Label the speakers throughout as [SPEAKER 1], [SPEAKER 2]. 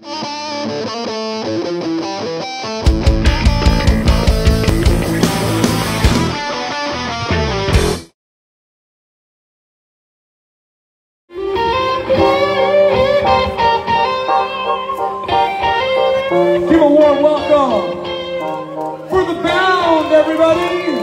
[SPEAKER 1] Give a warm welcome for the bound, everybody.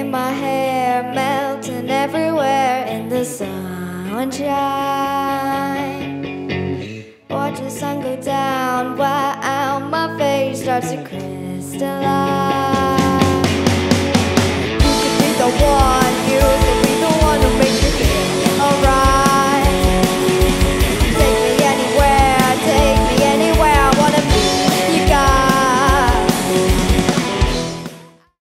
[SPEAKER 2] In my hair, melting everywhere in the sunshine. Watch the sun go down while my face starts to crystallize. You could be the one,